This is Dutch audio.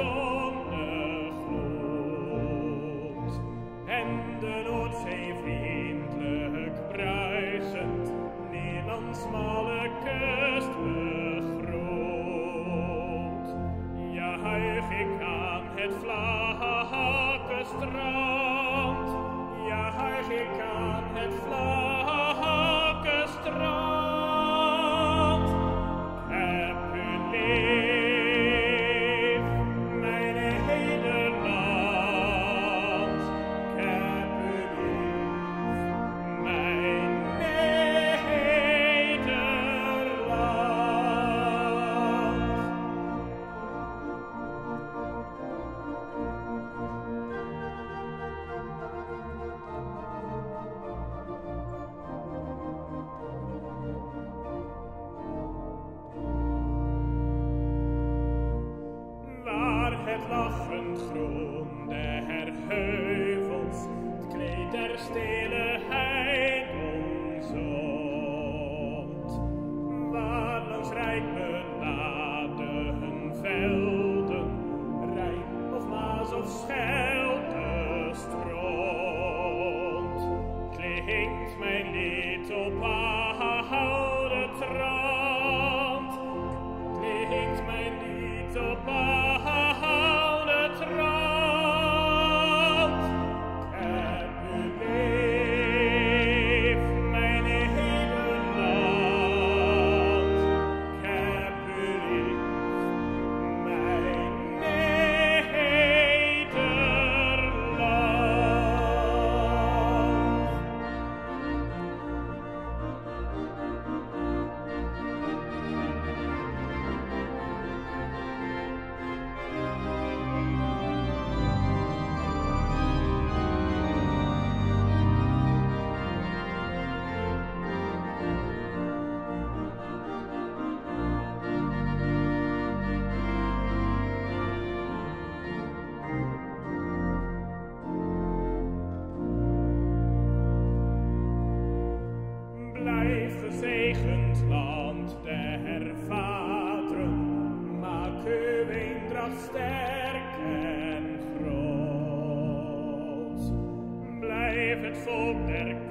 Zonder gloed en de noodzee vriendelijk, prizend. Niemand smalen kust groot. Ja, hij aan het Vlaag strand. Ja, hij aan het vlag. Groen der heuvels, het kleed der stille heid omzomt. Waar langs rijk beladen velden, Rijn of Maas of Schelde stroomt. Klinkt mijn lied op oude sterk en groot. Blijf het volk der